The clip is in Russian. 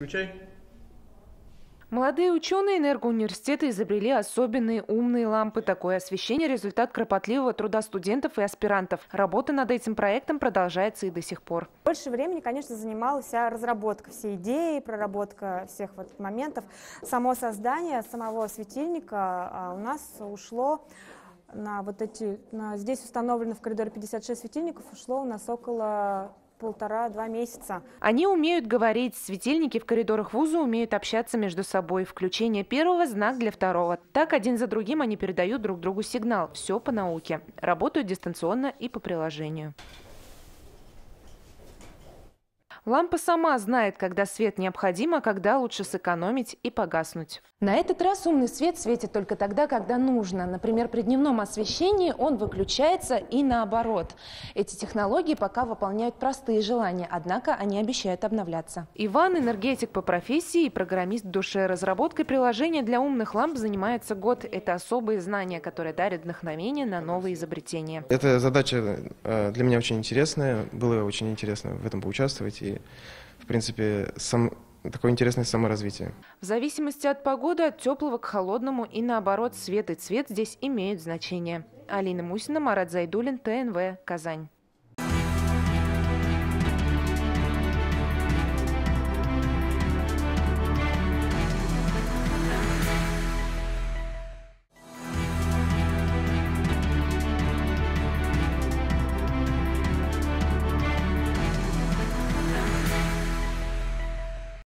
Включай. Молодые ученые энергоуниверситета изобрели особенные умные лампы. Такое освещение – результат кропотливого труда студентов и аспирантов. Работа над этим проектом продолжается и до сих пор. Больше времени, конечно, занималась вся разработка всей идеи, проработка всех вот моментов. Само создание самого светильника а, у нас ушло на вот эти, на, здесь установлено в коридоре 56 светильников, ушло у нас около полтора-два месяца. Они умеют говорить, светильники в коридорах вуза умеют общаться между собой. Включение первого – знак для второго. Так один за другим они передают друг другу сигнал. Все по науке. Работают дистанционно и по приложению. Лампа сама знает, когда свет необходим, а когда лучше сэкономить и погаснуть. На этот раз умный свет светит только тогда, когда нужно. Например, при дневном освещении он выключается и наоборот. Эти технологии пока выполняют простые желания, однако они обещают обновляться. Иван – энергетик по профессии и программист в душе. Разработкой приложения для умных ламп занимается год. Это особые знания, которые дарят вдохновение на новые изобретения. Эта задача э, для меня очень интересная. Было очень интересно в этом поучаствовать. В принципе, сам такое интересное саморазвитие. В зависимости от погоды, от теплого к холодному и наоборот, свет и цвет здесь имеют значение. Алина Мусина, Марат Зайдулин, ТНВ, Казань.